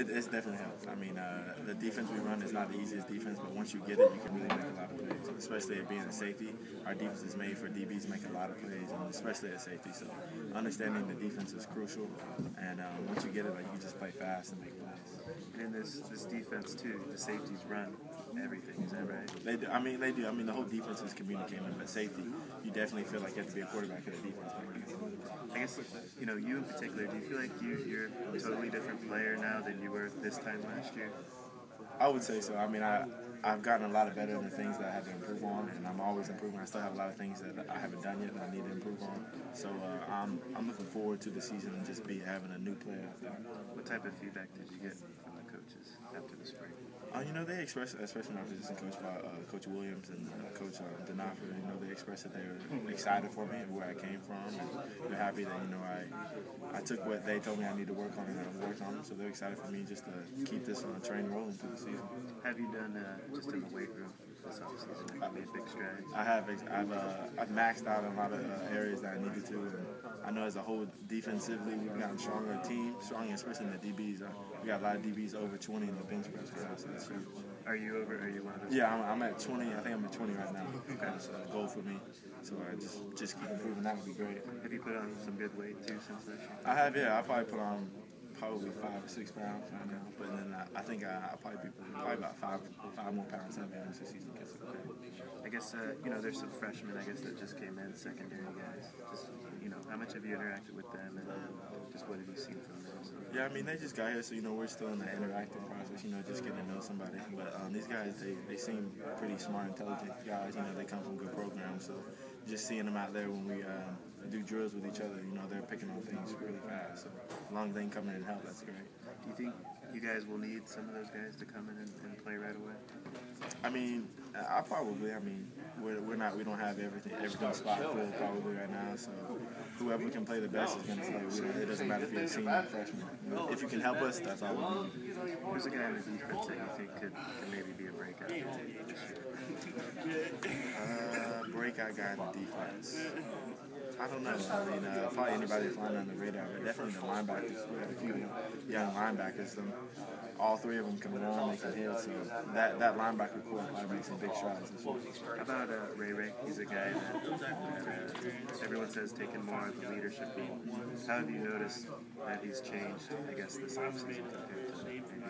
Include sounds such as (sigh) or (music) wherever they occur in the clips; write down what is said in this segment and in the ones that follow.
It, definitely helped. I mean, uh, the defense we run is not the easiest defense, but once you get it, you can really make a lot of plays. Especially at being a safety, our defense is made for DBs make a lot of plays, and especially at safety. So understanding the defense is crucial, and um, once you get it, like you just play fast and make plays. And in this this defense too, the safeties run everything. Is that right? They do. I mean, they do. I mean, the whole defense is communicating, but safety, you definitely feel like you have to be a quarterback of the defense. I guess you know you in particular. Do you feel like you you're a totally different player now than you were this time last year? I would say so. I mean, I I've gotten a lot of better in the things that I had to improve on, and I'm always improving. I still have a lot of things that I haven't done yet that I need to improve on. So uh, I'm I'm looking forward to the season and just be having a new player out there. What type of feedback did you get from the coaches after the spring? Uh, you know, they expressed, especially my position coach by uh, Coach Williams and uh, Coach uh, D'Onofrio, you know, they expressed that they were excited for me and where I came from, and they're happy that you know I I took what they told me I need to work on and I worked on them. So they're excited for me just to keep this on uh, train rolling through the season. Have you done uh, just in the weight room this offseason? Have you made big strides? I have. I've uh, I've maxed out a lot of uh, areas that I needed to, and I know as a whole defensively we've gotten stronger team, stronger especially in the DBs. Uh, we got a lot of DBs over 20 in the bench press. So that's huge. Are you over? Are you one of those? Yeah, I'm, I'm, at 20. I think I'm at 20 right now. That's a goal for me. So I just just keep improving. That would be great. Have you put on some good weight too since last year? I have. Yeah, I probably put on probably five or six pounds right now. But then I, I think I, I probably be probably about five five more pounds heavier once the season gets okay. I guess uh, you know there's some freshmen I guess that just came in, secondary guys. Just you know, how much have you interacted with them, and just what have you seen from them? So, Yeah, I mean they just got here, so you know we're still in the interactive process. You know, just getting to know somebody. But um, these guys, they, they seem pretty smart, intelligent guys. You know, they come from good programs, so just seeing them out there when we um, do drills with each other, you know, they're picking on things really fast. So as long as they can come in and help, that's great. do you think you guys will need some of those guys to come in and, and play right away? I mean, I probably. I mean, we're, we're not. We don't have everything everything spot filled probably right now. So whoever can play the best is going to play. We it doesn't matter if you're a senior or freshman. If you can help us, that's all we need. Who's a guy in the defense that you think could, could maybe be a breakout? (laughs) Uh, breakout guy in the defense. I don't know. I mean, uh, probably anybody flying on the radar, but definitely the linebackers. We have a few young linebackers. Them, all three of them can run, they can hit. So that that linebacker core probably makes some big strides this year. How about uh, Ray Ray? He's a guy that, that uh, everyone says taking more of the leadership role. How have you noticed that he's changed? I guess this offseason compared to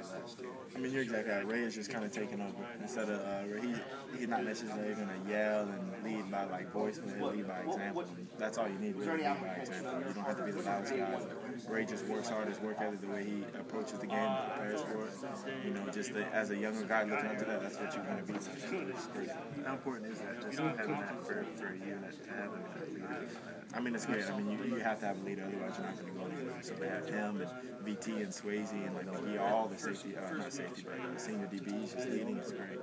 last year. I mean, you're exactly right. Ray is just kind of taking over instead of uh, He, he's not necessarily going to yell and lead by like voice, but he'll lead by example. And that's all you need, really, lead by example. You don't have to be the loudest guy. Ray just works hard. His work ethic, the way he approaches the game, prepares for it. You know, just the, as a younger guy looking up to that, that's what you're going to be. It's. How important is that? Just having that for, for a unit to have a leader like that. I mean, it's great. I mean, you, you have to have a leader, otherwise you're not going to go anywhere. So they have him and VT and Swayze and like McGee, all the safety, uh, not safety, but uh, senior DBs just leading. It's great.